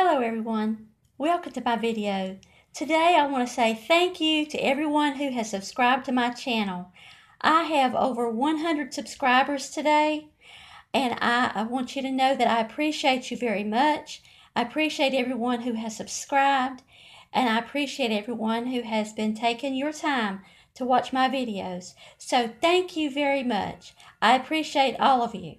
Hello everyone, welcome to my video. Today I want to say thank you to everyone who has subscribed to my channel. I have over 100 subscribers today and I, I want you to know that I appreciate you very much. I appreciate everyone who has subscribed and I appreciate everyone who has been taking your time to watch my videos. So thank you very much. I appreciate all of you.